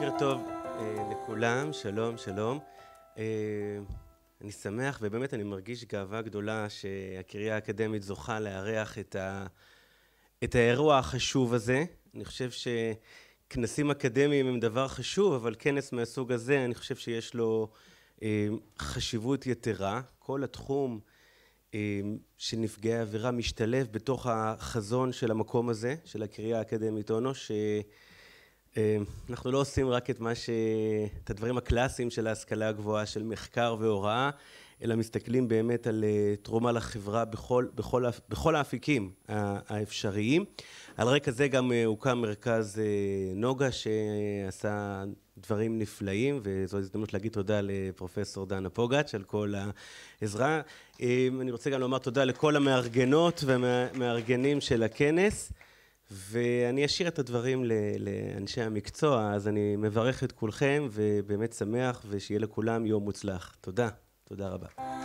בוקר טוב אה, לכולם, שלום, שלום. אה, אני שמח ובאמת אני מרגיש גאווה גדולה שהקריה האקדמית זוכה לארח את, ה, את האירוע החשוב הזה. אני חושב שכנסים אקדמיים הם דבר חשוב, אבל כנס מהסוג הזה, אני חושב שיש לו אה, חשיבות יתרה. כל התחום אה, של נפגעי עבירה משתלב בתוך החזון של המקום הזה, של הקריה האקדמית אונו, ש... אנחנו לא עושים רק את ש... את הדברים הקלאסיים של ההשכלה הגבוהה, של מחקר והוראה, אלא מסתכלים באמת על תרומה לחברה בכל, בכל, בכל האפיקים האפשריים. על רקע זה גם הוקם מרכז נוגה שעשה דברים נפלאים, וזו הזדמנות להגיד תודה לפרופסור דנה פוגץ' על כל העזרה. אני רוצה גם לומר תודה לכל המארגנות והמארגנים של הכנס. ואני אשאיר את הדברים לאנשי המקצוע, אז אני מברך את כולכם ובאמת שמח ושיהיה לכולם יום מוצלח. תודה, תודה רבה.